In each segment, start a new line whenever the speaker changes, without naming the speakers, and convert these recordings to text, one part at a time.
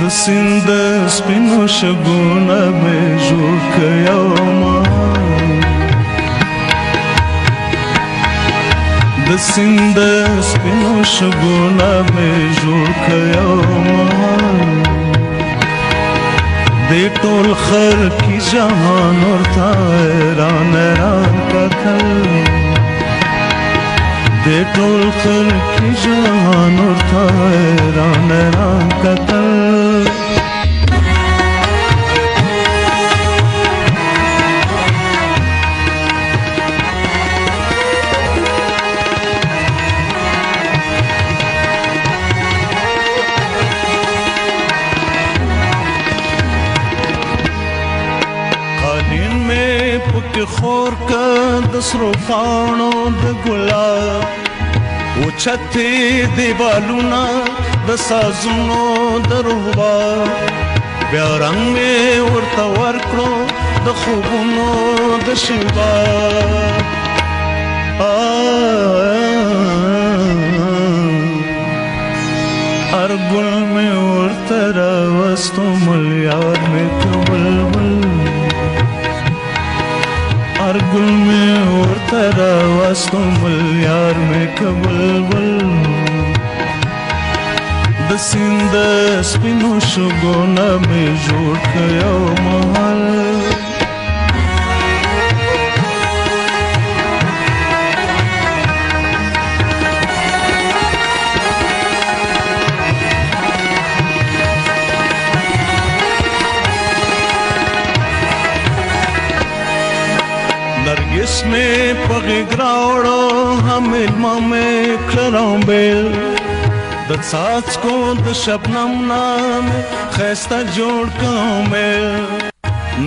د سند سپینو شګونه مې جوړ کيو ما د سند سپینو شګونه مې جوړ کيو ما د ټول خر کی جهان ورته ران ران کتل د ټول خر کی جهان ورته خور که د سرو پاڼو د ګلاب اوچتې دیوالونه د سازونو د رباب بیا رنګ مې ورته ورکړو د خوبونو د شباب ارګل مې ورته راوستو مل یار مې ته بلبل هر گل میں اور ترا واسطو مل یار میں کبل بل د سند سپینو شګو نه مې جوړ کړو مها مې پغې ګراوړو هم علما مې کړم بیل د څاڅکو د شبنم نام خسته جوړ کوم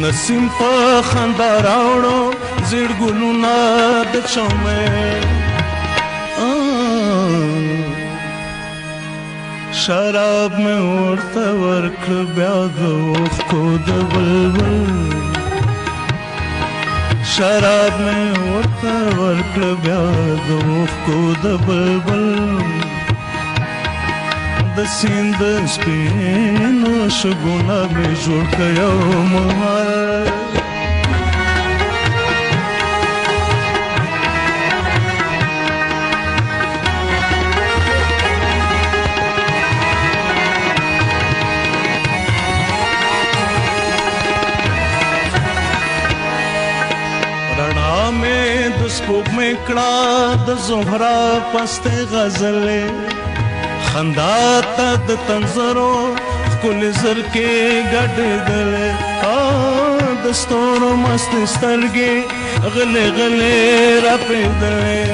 نسیم په خندا راوړو زیر ګلونه د چمې شراب مې ورته ورکړ بیا د اوښکو د بلبل شراب مې ورته ورکړ بیا د اوښکو د بلبل د سیند سپینو شګونه مې جوړ کړ یو مهار مې د سپوږمۍ کړه د زهرا پسته غزلې خندا ته د تنظرو کل زر کې ګډېدلې د ستورو مست سترګې غلې غلې را پېدلې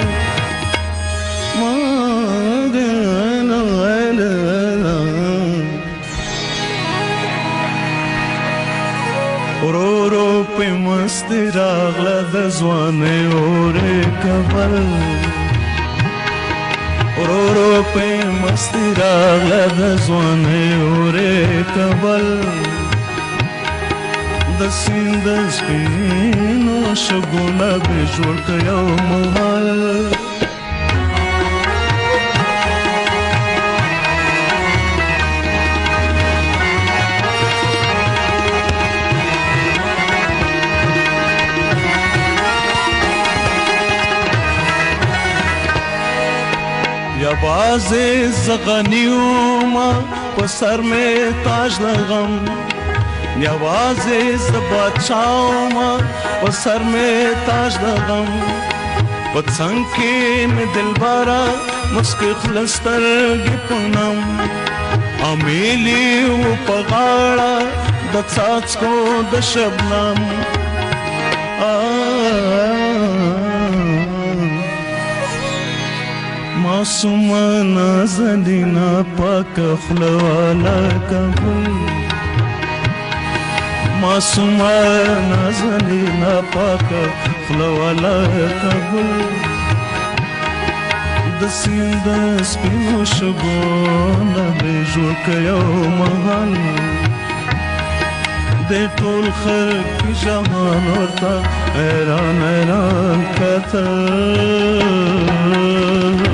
ما ورو ورو په مستی راغله د ځوانې اورې کمل ورو ورو په مستی راغله د ځوانې اورې کمل د سیند سپینو شګونه به جوړ کړو مهال یوازې زغنیوما په سر مې تاج لغم یوازې زبچاوما په سر مې تاج لغم په څنګ کې مې دلبارا مسکه خلستر کې پونم امیلی و پغاړه د څاڅکو د شبنم معصومانه زلینا پاک خلوالا کوي معصومانه زلینا پاک خلوالا کوي د سیند سپینو شګو نه به جوړ کيو مهان د ټول خلک جهان ورته حیران حیران کتل